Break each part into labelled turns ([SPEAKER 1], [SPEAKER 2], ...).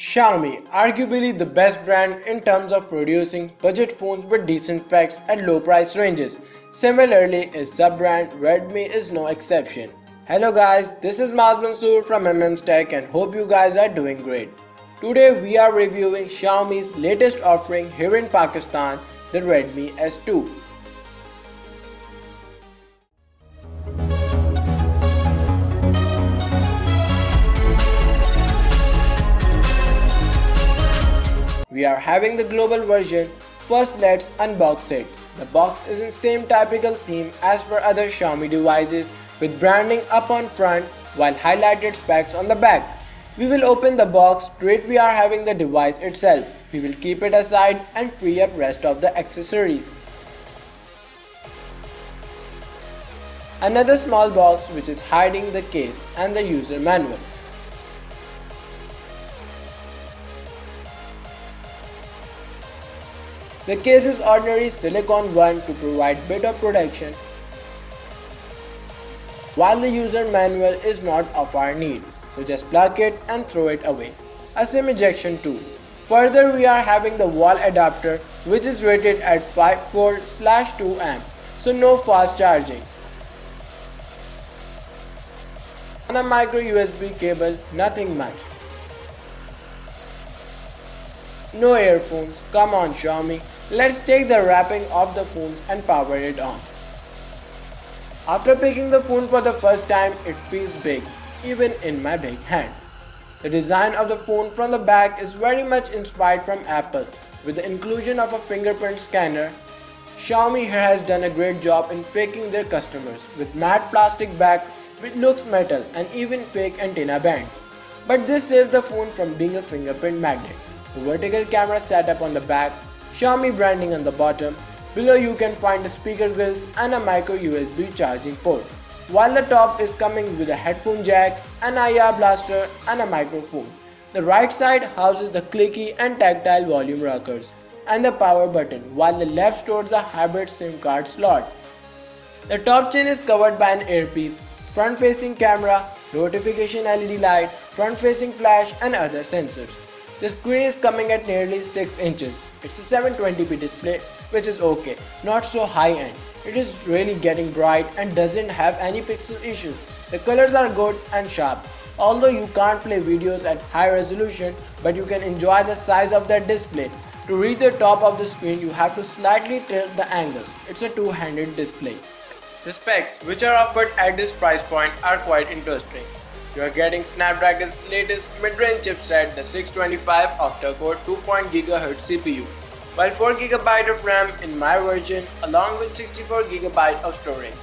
[SPEAKER 1] Xiaomi, arguably the best brand in terms of producing budget phones with decent specs at low price ranges. Similarly, its sub-brand Redmi is no exception. Hello guys, this is Maaz Mansoor from MM's Tech and hope you guys are doing great. Today we are reviewing Xiaomi's latest offering here in Pakistan, the Redmi S2. We are having the global version. First let's unbox it. The box is in same typical theme as for other Xiaomi devices with branding up on front while highlighted specs on the back. We will open the box straight we are having the device itself. We will keep it aside and free up rest of the accessories. Another small box which is hiding the case and the user manual. The case is ordinary silicone one to provide better protection while the user manual is not of our need, so just plug it and throw it away. A SIM ejection tool. Further we are having the wall adapter which is rated at 5 volt slash 2 amp, so no fast charging. On a micro USB cable, nothing much. No earphones, come on Xiaomi, let's take the wrapping off the phones and power it on. After picking the phone for the first time, it feels big, even in my big hand. The design of the phone from the back is very much inspired from Apple. With the inclusion of a fingerprint scanner, Xiaomi has done a great job in faking their customers with matte plastic back which looks metal and even fake antenna band. But this saves the phone from being a fingerprint magnet. Vertical camera setup on the back, Xiaomi branding on the bottom, below you can find the speaker grills and a micro USB charging port. While the top is coming with a headphone jack, an IR blaster and a microphone. The right side houses the clicky and tactile volume rockers and the power button while the left stores the hybrid SIM card slot. The top chain is covered by an earpiece, front facing camera, notification LED light, front facing flash and other sensors. The screen is coming at nearly 6 inches. It's a 720p display which is okay, not so high end. It is really getting bright and doesn't have any pixel issues. The colors are good and sharp. Although you can't play videos at high resolution, but you can enjoy the size of that display. To reach the top of the screen, you have to slightly tilt the angle. It's a two-handed display. The specs which are offered at this price point are quite interesting. You are getting Snapdragon's latest mid-range chipset, the 625 octa-core 2. GHz CPU, while 4GB of RAM in my version along with 64GB of storage.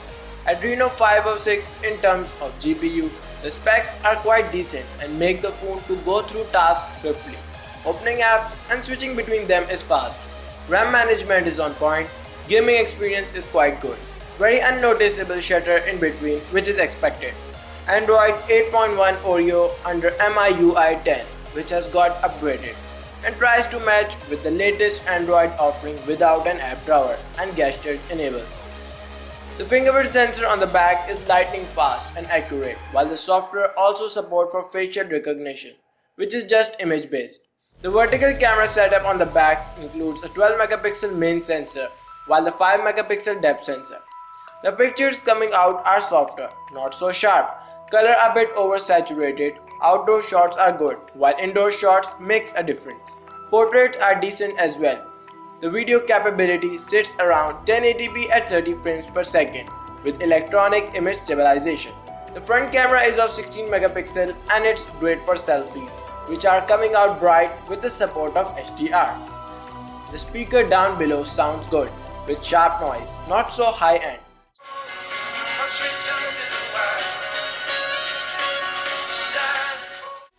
[SPEAKER 1] Adreno 506 in terms of GPU, the specs are quite decent and make the phone to go through tasks swiftly. Opening apps and switching between them is fast. RAM management is on point, gaming experience is quite good. Very unnoticeable shutter in between which is expected. Android 8.1 Oreo under MIUI 10 which has got upgraded and tries to match with the latest Android offering without an app drawer and gestures enabled. The fingerprint sensor on the back is lightning fast and accurate while the software also support for facial recognition which is just image based. The vertical camera setup on the back includes a 12 megapixel main sensor while the 5 megapixel depth sensor. The pictures coming out are softer, not so sharp, Color a bit oversaturated, outdoor shots are good, while indoor shots makes a difference. Portraits are decent as well. The video capability sits around 1080p at 30 frames per second with electronic image stabilization. The front camera is of 16 megapixel and it's great for selfies, which are coming out bright with the support of HDR. The speaker down below sounds good, with sharp noise, not so high end.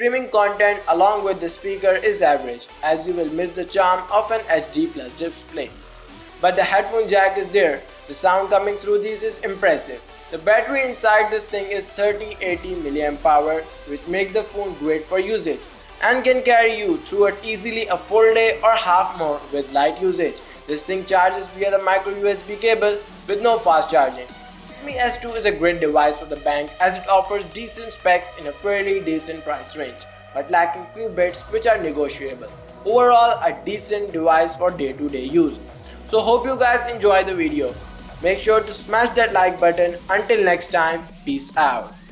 [SPEAKER 1] Streaming content along with the speaker is average as you will miss the charm of an HD plus display. But the headphone jack is there, the sound coming through these is impressive. The battery inside this thing is 3080 mAh which makes the phone great for usage and can carry you through it easily a full day or half more with light usage. This thing charges via the micro USB cable with no fast charging. Redmi S2 is a great device for the bank as it offers decent specs in a fairly decent price range. but lacking few bits which are negotiable. Overall a decent device for day-to-day -day use. So hope you guys enjoy the video. Make sure to smash that like button. Until next time, peace out.